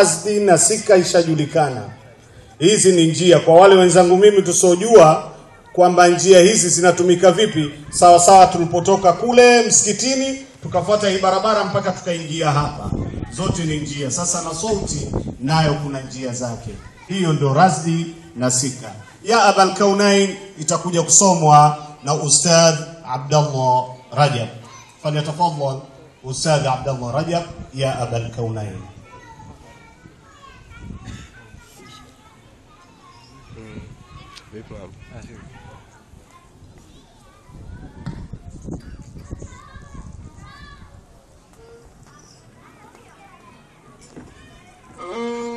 Azdi na Sika ishajulikana. Hizi ni njia kwa wale wenzangu mimi tusiojua kwamba njia hizi zinatumika vipi, sawa sawa tulipotoka kule msikitini tukafuata hii barabara mpaka tukaingia hapa, zote ni njia. Sasa na sauti nayo kuna njia zake, hiyo ndio Rasdi na Sika. Ya Abal Kaunain itakuja kusomwa na Ustadh Abdallah Rajab. Falyatafadhal Ustadh Abdallah Rajab ya Abal Kaunain. Bem plano. Ah, sim. Oh.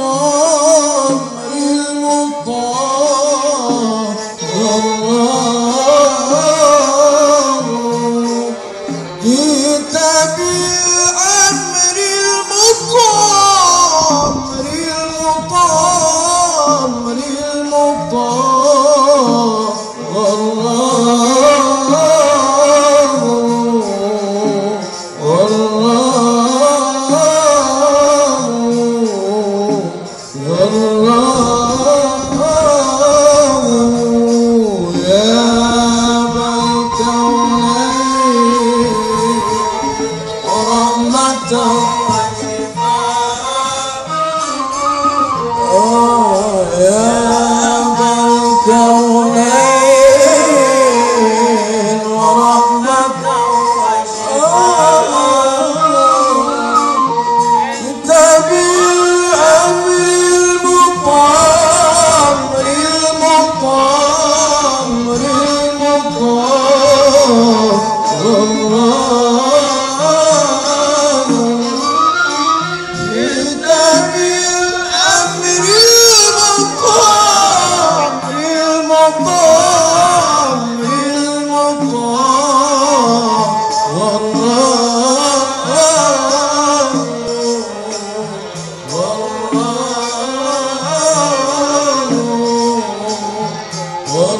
for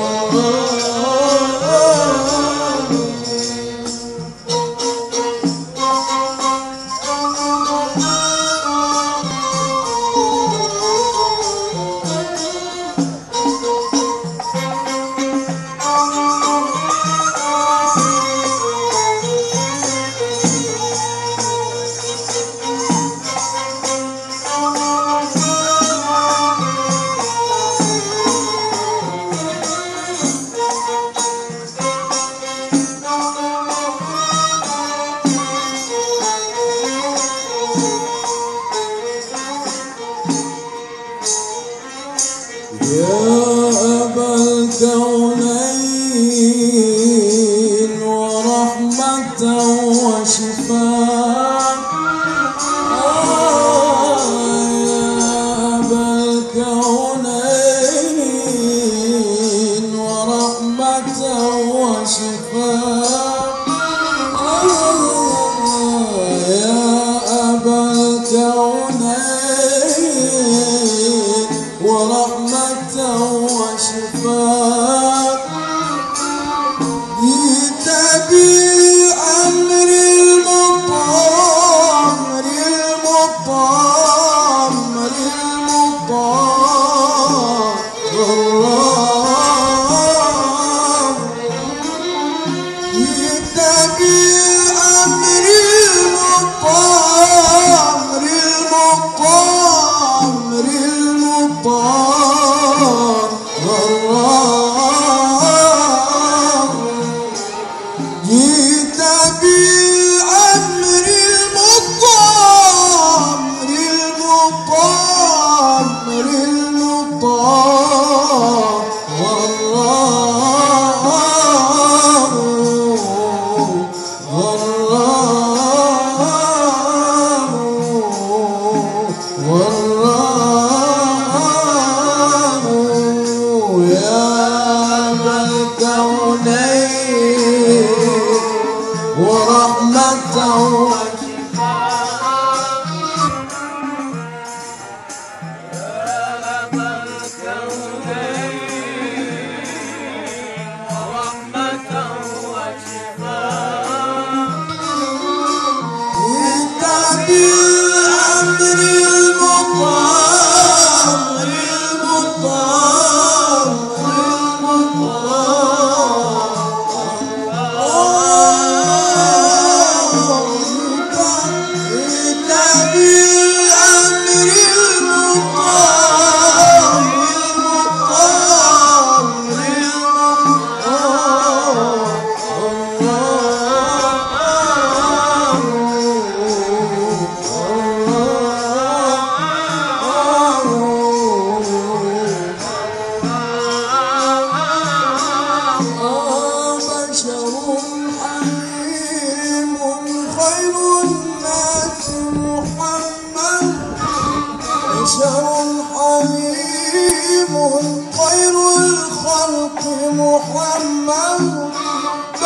oh, oh.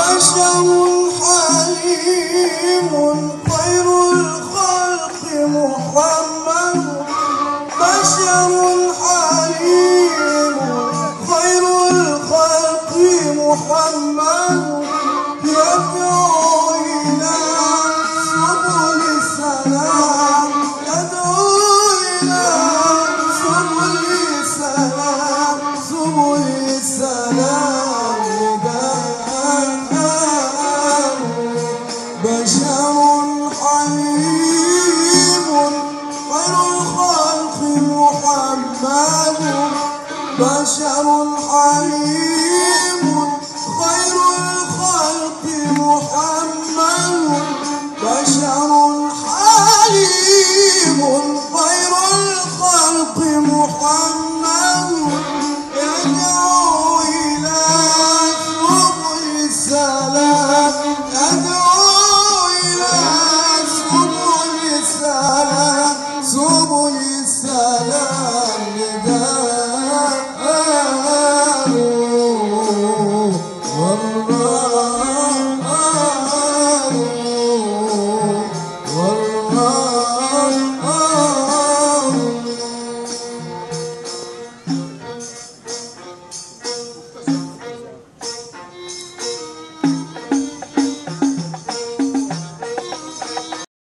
وعشه حليم.